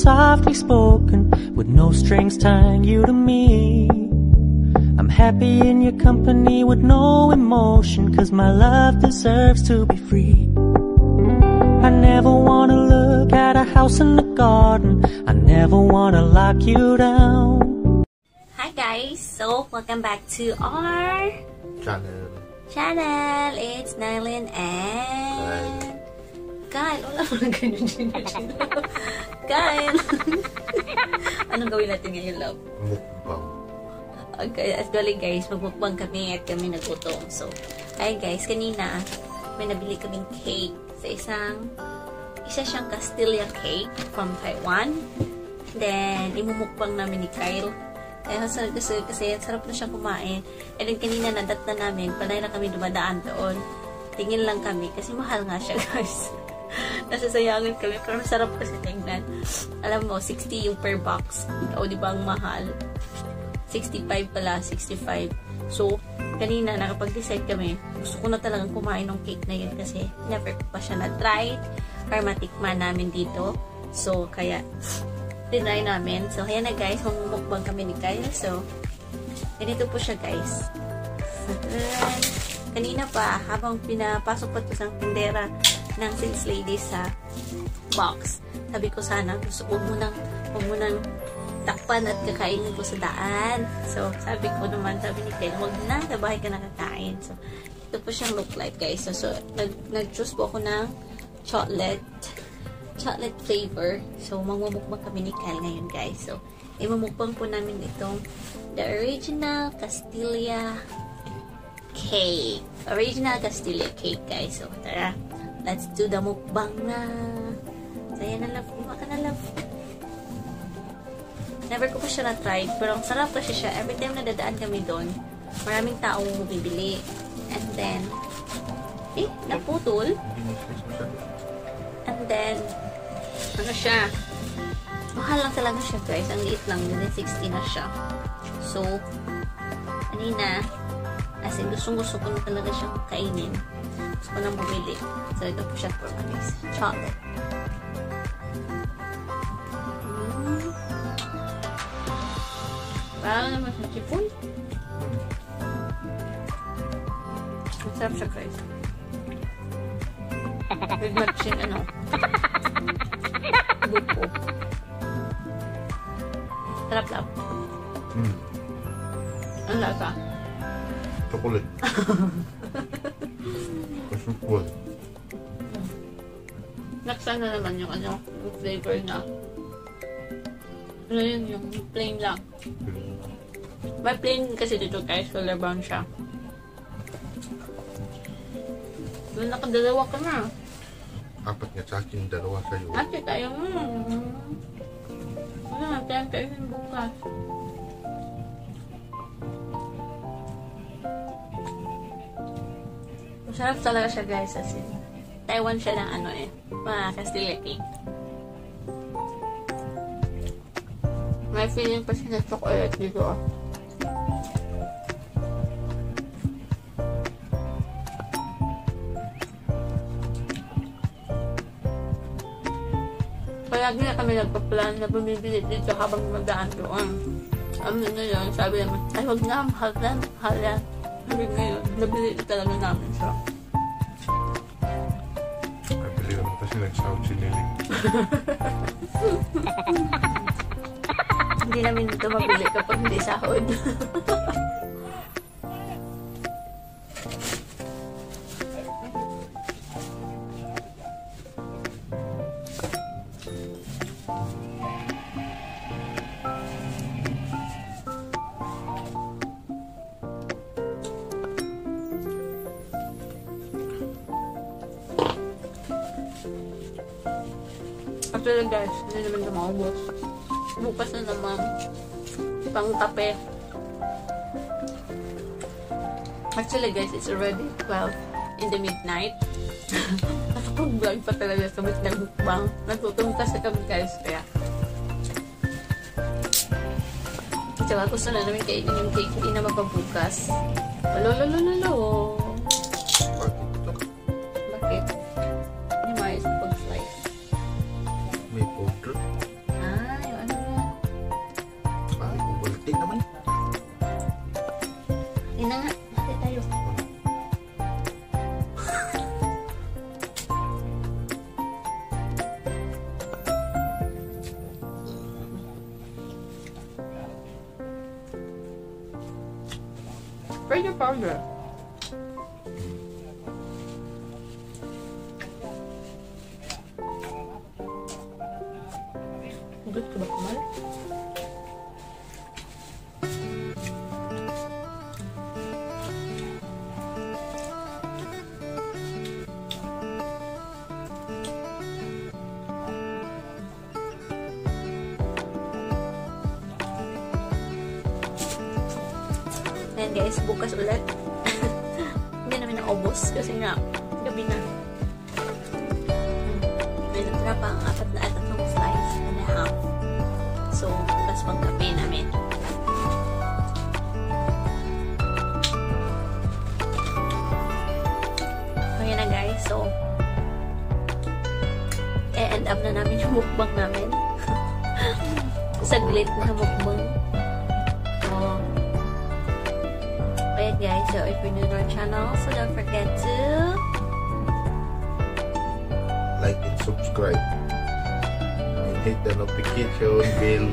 softly spoken with no strings tying you to me. I'm happy in your company with no emotion, cause my love deserves to be free. I never wanna look at a house in the garden, I never wanna lock you down. Hi guys! So, welcome back to our channel. channel. It's Nylin and... Kyle. Wala mo na ganyan Kyle. Anong gawin natin ngayon, love? Mukbang. Okay, actually guys, magmukbang kami at kami nagutom. So, ay guys, kanina may nabili kaming cake sa isang isa siyang Castilla cake from Taiwan. Then, imumukbang namin ni Kyle. Kaya kasi, kasi, kasi sarap na siyang kumain. And then, kanina nadat na namin, panay na kami dumadaan doon. Tingin lang kami, kasi mahal nga siya guys. Nasasayangan kami, pero sarap kasi tingnan. Alam mo, 60 yung per box. O, di ba ang mahal? 65 pala, 65. So, kanina nakapag-decide kami, gusto ko na talagang kumain ng cake na yun kasi never pa siya na-try or matikman namin dito. So, kaya, tinry namin. So, kaya na guys, mamumukbang kami ni Kyle. So, ganito po siya guys. Kanina pa, habang pinapasok pa ito sa tindera ng sales lady sa box, sabi ko sana, gusto ko munang, huwag munang takpan at kakainin ko sa daan. So, sabi ko naman, sabi ni Ken, wag na, sa bahay ka nakakain. So, ito po siyang look like, guys. So, so nag, nag-choose po ako ng chocolate, chocolate flavor. So, magmumukbang kami ni Kyle ngayon, guys. So, imumukbang po namin itong the original Castilla cake. Original Castilla cake, guys. So, tara, let's do the mukbang na. So, yan na love. Kuha ka na love. Never ko pa siya na-try, pero ang sarap kasi siya. Every time na dadaan kami doon, maraming taong bumibili. And then, eh, naputol. And then, ano siya, mahal lang talaga siya guys. Ang liit lang, din 60 na siya. So, kanina, as in, gustong gusto ko na talaga siyang kainin. Gusto ko nang bumili. So, ito po siya for guys. Chocolate. Parang naman sa chipon. Masarap siya guys. With matching ano. Buko. Sarap lang. Mm. Ang lasa. Chocolate. Kasukul. Naksa na naman yung ano, yung flavor na. Ano yun, yung plain lang. May plain kasi dito guys, color brown siya. Doon nakadalawa ka na. Apat nga sa akin, dalawa sa'yo. Ate, tayo mo. Wala, tayo kainin bukas. Masarap talaga siya guys, as in. Taiwan siya ng ano eh, mga Castilla cake. May feeling pa siya na chocolate dito ah. Palagi na kami nagpa-plan na bumibili dito habang magdaan doon. Ano na yun, sabi naman, ay wag na, mahal na, mahal yan. Sabi ngayon, nabili na talaga namin siya. Nag-sound si Nelly. Hindi namin dito mabili kapag hindi sahod. Actually guys, hindi naman ito maubos. Bukas na naman. Pang tape. Actually guys, it's already 12 in the midnight. Nakapag-vlog pa talaga kami ng mukbang. Nagtutum kasi kami guys, kaya. Tsaka gusto na namin kainin yung cake, hindi na mapabukas. Lolo, Bakit Perde o pau já. Guys, bukas ulit. Hindi namin naubos kasi nga, gabi na. May natira pa ang apat na at tatlong slice and a half. So, bukas pang kape namin. So, yun na guys. So, e-end up na namin yung mukbang namin. Saglit na mukbang. Guys, so if you're new to our channel, so don't forget to Like and subscribe. And hit the notification bell.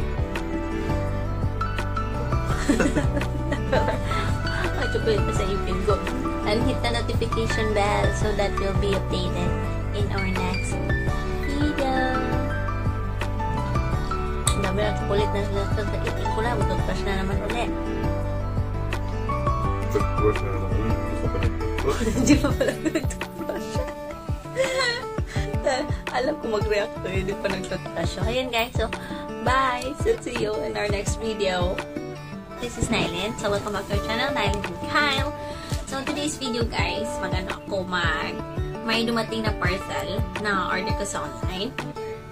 Ko pa sa ipin ko. And hit the notification bell so that you'll be updated in our next video. Ang dami na kulit na sila sa itin ko lang. Toothbrush na naman ulit. Toothbrush na pa nag-toothbrush. Pala nag-toothbrush. Alam ko mag-react to, hindi pa nag-toothbrush. Guys. So, bye! So, see you in our next video. This is Nylin. Welcome back to our channel, Nylin and Kyle. So, today's video guys, magano ako mag may dumating na parcel na order ko sa online.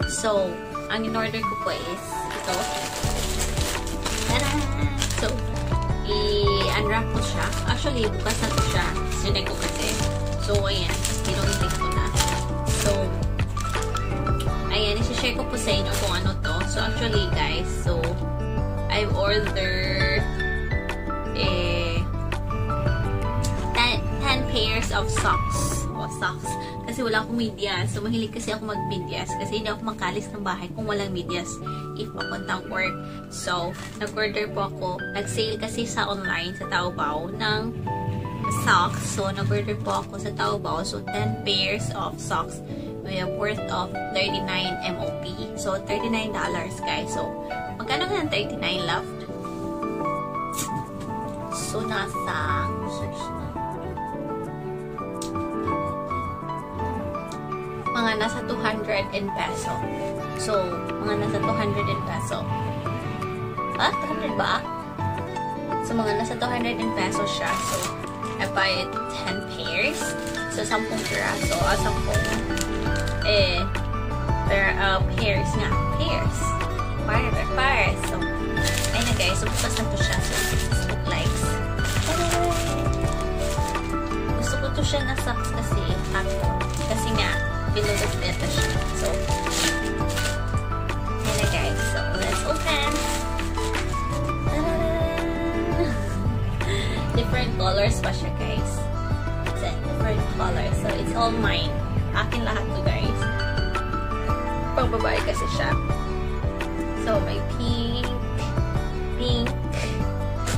So, ang in-order ko po ito. Tada! So, i-unwrap ko siya. Actually, bukas na to siya. Sinay ko kasi. So, ayan. Pinuntik ko na. So, ayan. Isishare ko po sa inyo kung ano to. So, actually, guys. So, I've ordered eh 10, 10 pairs of socks. O, socks. Kasi wala akong medyas. So, mahilig kasi ako mag-medyas. Kasi hindi ako makalis ng bahay kung walang medyas if papuntang work. So, nag-order po ako. Nag-sale kasi sa online, sa Taobao, ng socks. So, nag-order po ako sa Taobao. So, 10 pairs of socks with a worth of 39 MOP. So, $39 guys. So, magkano ka ng 39 left? So, nasa mga nasa 200 in peso. So, mga nasa 200 in peso. Ah, 200 ba? So, mga nasa 200 in peso siya. So, I buy it 10 pairs. So, 10 piraso. Ah, 10 eh, per, uh, pairs nga. Pairs. Par, pairs. So, ayun na guys. So, bukas na to siya. So, Facebook likes. Gusto ko to siya na socks kasi tatlo. Binugot beta siya. So, yun na guys. So, let's open. Different colors pa siya guys. A different colors. So, it's all mine. Akin lahat to guys. Pang babae kasi siya. So, may pink, pink.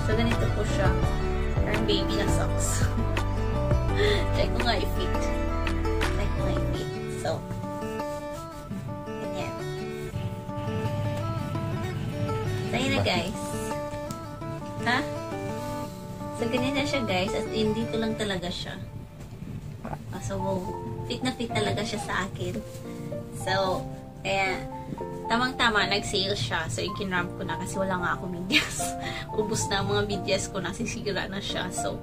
So, ganito po siya. Parang baby na socks. Check ko nga i-fit. So, ganyan. So, yun na guys. Ha? So, ganyan na siya guys. As in, dito lang talaga siya. Ah, so, fit na fit talaga siya sa akin. So, kaya, tamang-tama, nag-sale siya. So, ikinram ko na kasi wala nga ako medyas. Ubus na ang mga medyas ko, nasisira na siya. So,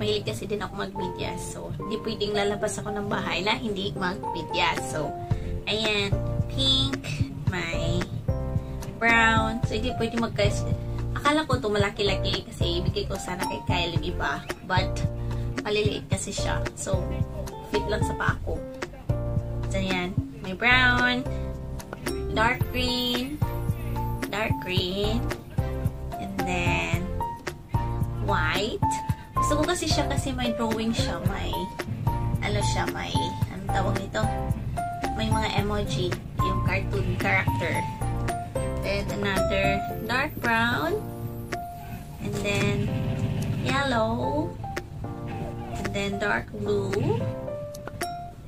mahilig kasi din ako mag-medyas. So, hindi pwedeng lalabas ako ng bahay na hindi mag-medyas. So, ayan, pink, may brown. So, hindi pwede magka Akala ko to malaki-laki kasi ibigay ko sana kay Kyle yung iba. But, maliliit kasi siya. So, fit lang sa paa ko. So, yan. May brown, dark green, dark green, and then, white. Gusto ko kasi siya kasi may drawing siya. May, ano siya, may, ano tawag nito? May mga emoji. Yung cartoon character. Then, another dark brown. And then, yellow, and then dark blue,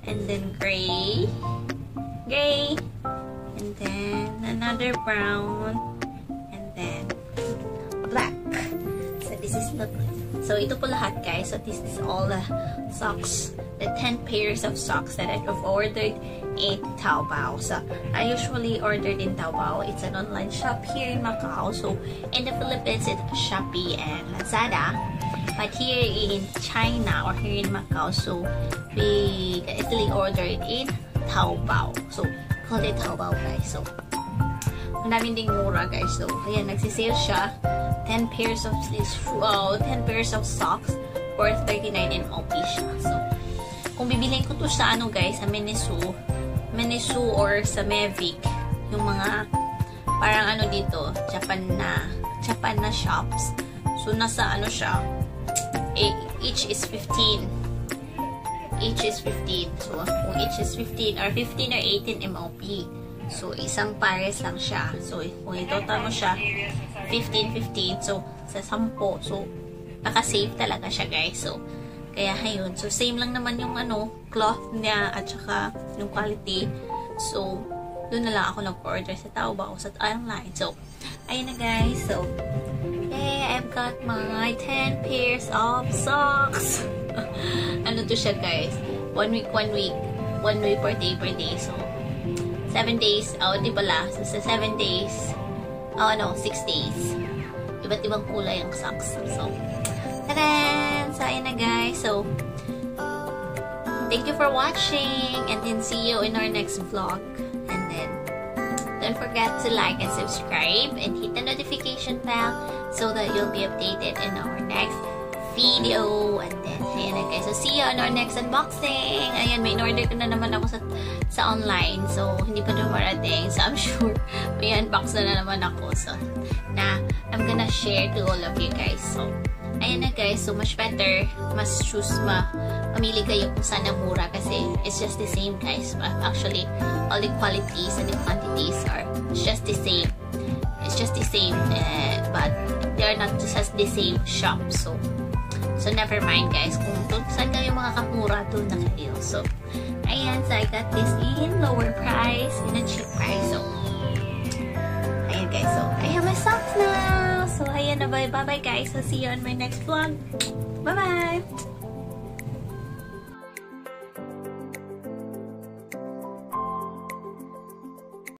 and then gray, gray, and then another brown, and then black. So this is the so ito po lahat guys. So this is all the socks, the 10 pairs of socks that I've ordered in Taobao. So I usually ordered in Taobao. It's an online shop here in Macau. So in the Philippines, it's Shopee and Lazada. But here in China or here in Macau, so we easily ordered in Taobao. So call it Taobao guys. So ang daming ding mura guys. So ayan, nagsisale siya. 10 pairs of these uh, 10 pairs of socks worth 39 MOP siya. So, kung bibilhin ko to sa ano guys, sa Miniso, Miniso or sa Mavic, yung mga parang ano dito, Japan na Japan na shops. So, nasa ano siya, each is 15. Each is 15. So, kung each is 15 or 15 or 18 MOP. So, isang pares lang siya. So, kung itotal mo siya, 15-15. So, sa 10. So, naka-save talaga siya, guys. So, kaya ayun. So, same lang naman yung ano, cloth niya at saka yung quality. So, doon na lang ako nag-order sa Taobao sa online. So, ayun na guys. So, hey, I've got my 10 pairs of socks. ano to siya guys? One week, one week. One week per day per day. So, 7 days. Oh, di pala. So, sa 7 days, oh no, 6 days. Iba't ibang kulay ang socks. So, tadan! So, ayun na guys. So, thank you for watching and then see you in our next vlog. And then, don't forget to like and subscribe and hit the notification bell so that you'll be updated in our next video. And then, ayan na guys. So, see you on our next unboxing. Ayan, may in-order ko na naman ako sa sa online. So, hindi pa dumarating. So, I'm sure may unbox na, na naman ako. So, na, I'm gonna share to all of you guys. So, ayan na guys. So, much better. Mas choose ma mamili kayo kung saan ang mura kasi it's just the same guys. Actually, all the qualities and the quantities are just the same. It's just the same. Uh, but, they are not just the same shop. So, So, never mind guys. Kung doon saan kayo makakamura, doon na kayo. So, ayan. So, I got this in lower price, in a cheap price. So, ayan guys. So, I have my socks now. So, ayan na. Bye-bye guys. So, see you on my next vlog. Bye-bye!